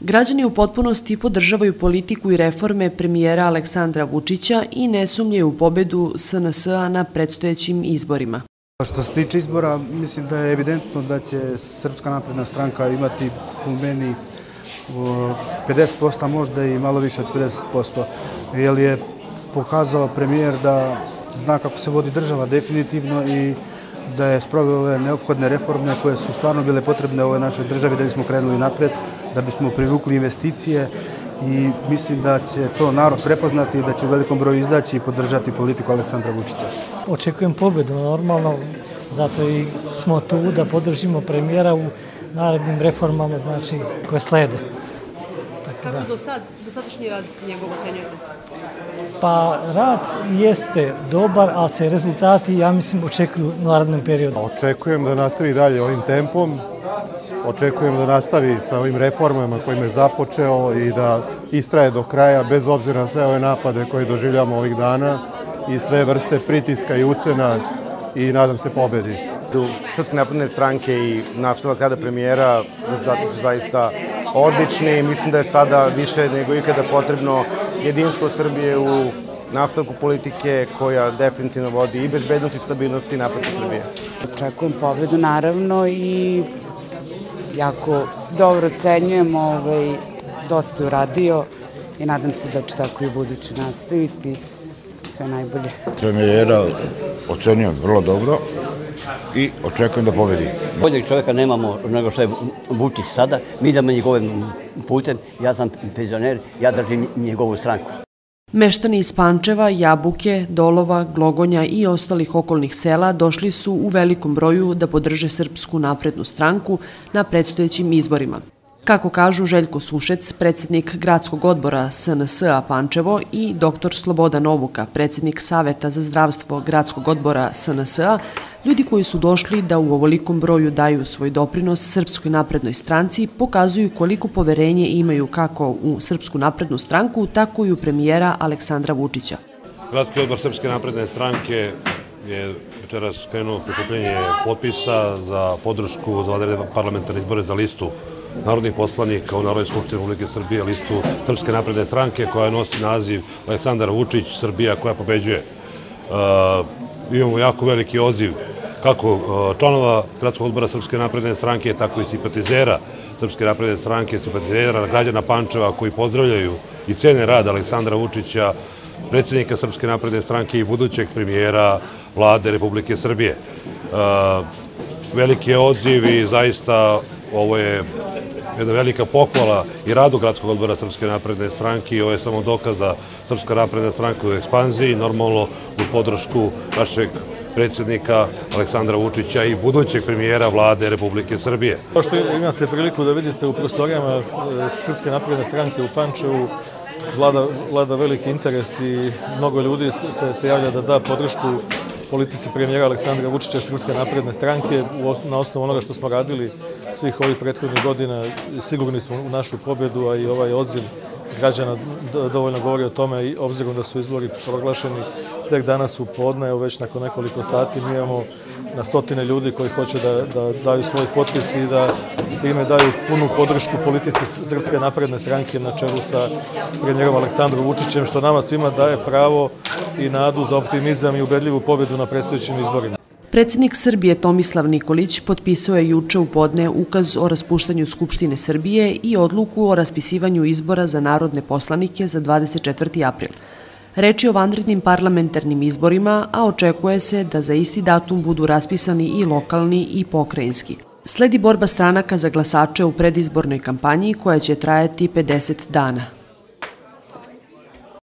Građani u potpunosti podržavaju politiku i reforme premijera Aleksandra Vučića i ne sumnjaju u pobedu SNS-a na predstojećim izborima. Što se tiče izbora, mislim da je evidentno da će Srpska napredna stranka imati u meni 50%, možda i malo više od 50%, jer je pokazao premijer da zna kako se vodi država definitivno i da je sprovio ove neophodne reforme koje su stvarno bile potrebne ovoj našoj državi da bismo krenuli napred, da bismo privukli investicije i mislim da će to narod prepoznati i da će u velikom broju izaći i podržati politiku Aleksandra Vučića. Očekujem pobedu, normalno, zato i smo tu da podržimo premijera u narednim reformama, znači, koje slede. Kako da. do sad, do sadašnji rad njegov ocenjujete? Pa rad jeste dobar, ali se rezultati, ja mislim, očekuju u narednom periodu. Očekujem da nastavi dalje ovim tempom, očekujem da nastavi sa ovim reformama kojima je započeo i da istraje do kraja, bez obzira na sve ove napade koje doživljamo ovih dana i sve vrste pritiska i ucena i nadam se pobedi. Srpske napredne stranke i naštava kada premijera, rezultati su zaista odlični. Mislim da je sada više nego ikada potrebno jedinstvo Srbije u nastavku politike koja definitivno vodi i bezbednost i stabilnost i napredak Srbije. Očekujem pobedu naravno i jako dobro ocenjujem, ovaj, dosta uradio i nadam se da će tako i budući nastaviti. Sve najbolje. Premijera ocenjujem vrlo dobro i očekujem da pobedi. Boljeg čovjeka nemamo nego što je Vučić sada. Mi idemo njegovim putem. Ja sam penzioner, ja držim njegovu stranku. Meštani iz Pančeva, Jabuke, Dolova, Glogonja i ostalih okolnih sela došli su u velikom broju da podrže Srpsku naprednu stranku na predstojećim izborima. Kako kažu Željko Sušec, predsednik gradskog odbora SNS-a Pančevo i dr. Sloboda Novuka, predsednik Saveta za zdravstvo gradskog odbora SNS-a, ljudi koji su došli da u ovolikom broju daju svoj doprinos Srpskoj naprednoj stranci pokazuju koliko poverenje imaju kako u Srpsku naprednu stranku, tako i u premijera Aleksandra Vučića. Gradski odbor Srpske napredne stranke je večeras krenuo prikupljenje potpisa za podršku za odrede parlamentarne izbore za listu narodnih poslanika u Narodnoj skupštini Republike Srbije listu Srpske napredne stranke koja nosi naziv Aleksandar Vučić, Srbija koja pobeđuje. Uh, imamo jako veliki odziv kako uh, članova Gradskog odbora Srpske napredne stranke, tako i simpatizera Srpske napredne stranke, simpatizera građana Pančeva koji pozdravljaju i cene rad Aleksandra Vučića, predsjednika Srpske napredne stranke i budućeg premijera vlade Republike Srbije. Uh, veliki je odziv i zaista ovo je jedna velika pohvala i radu Gradskog odbora Srpske napredne stranke i ovo je samo dokaz da Srpska napredna stranka u ekspanziji, normalno uz podršku našeg predsjednika Aleksandra Vučića i budućeg premijera vlade Republike Srbije. To što imate priliku da vidite u prostorijama e, Srpske napredne stranke u Pančevu, vlada, vlada veliki interes i mnogo ljudi se, se javlja da da podršku politici premijera Aleksandra Vučića Srpske napredne stranke na osnovu onoga što smo radili svih ovih prethodnih godina sigurni smo u našu pobjedu, a i ovaj odziv građana dovoljno govori o tome i obzirom da su izbori proglašeni tek danas u podne, evo već nakon nekoliko sati mi imamo na stotine ljudi koji hoće da, da daju svoj potpis i da time daju punu podršku politici Srpske napredne stranke na čelu sa premijerom Aleksandrom Vučićem, što nama svima daje pravo i nadu za optimizam i ubedljivu pobedu na predstojećim izborima. Predsednik Srbije Tomislav Nikolić potpisao je juče u podne ukaz o raspuštanju Skupštine Srbije i odluku o raspisivanju izbora za narodne poslanike za 24. april. Reč je o vanrednim parlamentarnim izborima, a očekuje se da za isti datum budu raspisani i lokalni i pokrajinski. Sledi borba stranaka za glasače u predizbornoj kampanji koja će trajati 50 dana.